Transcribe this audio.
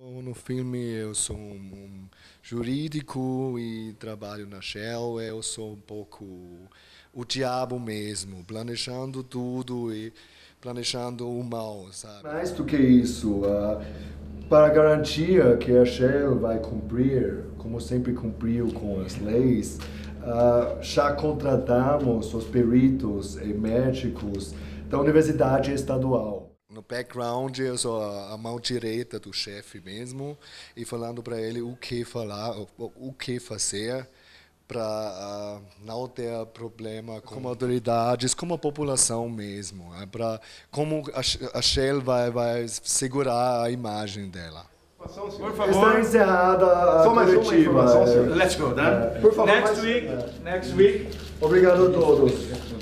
No filme eu sou um, um jurídico e trabalho na Shell. Eu sou um pouco o diabo mesmo, planejando tudo e planejando o mal, sabe? Mais do que isso, uh, para garantir que a Shell vai cumprir, como sempre cumpriu com as leis, uh, já contratamos os peritos e médicos da Universidade Estadual. No background, eu sou a, mão direita do chefe mesmo e falando para ele o que falar, o, o que fazer para uh, não ter problema com autoridades, com a população mesmo, é para como a, a Shell vai, vai segurar a imagem dela. Por favor. Está encerrada a Só mais coletiva. Uma é. Let's go, né? Por favor. Next mais... week. Next week. Obrigado a todos.